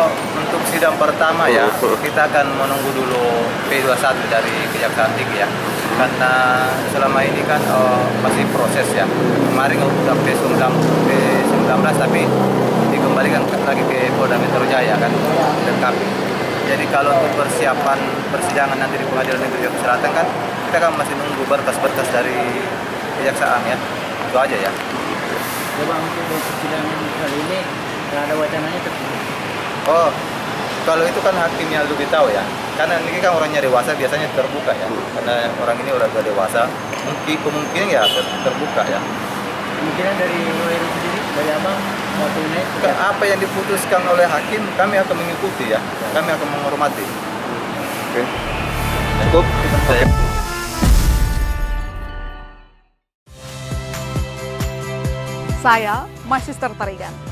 Untuk sidang pertama ya, kita akan menunggu dulu P21 dari Kejaksaan Tinggi ya. Karena selama ini kan oh, masih proses ya. Kemarin udah P19, P19 tapi dikembalikan lagi ke Polda Metro Jaya kan, dilengkapi. Jadi kalau untuk persiapan persidangan nanti di Pengadilan Negeri Jakarta Selatan kan, kita kan masih nunggu berkas-berkas dari Kejaksaan ya. Itu aja ya. Coba untuk persidangan kali ini ada wacananya tertutup. Oh, kalau itu kan hakimnya lebih tahu ya. Karena ini kan orangnya dewasa biasanya terbuka ya. Karena orang ini udah udah dewasa, mungkin kemungkinan ya ter- terbuka ya. Kemungkinan dari lawyer sendiri, dari abang waktu naik Ke- Apa yang diputuskan oleh hakim kami akan mengikuti ya. Kami akan menghormati. Oke. Cukup. Oke. Saya Magister Tarigan.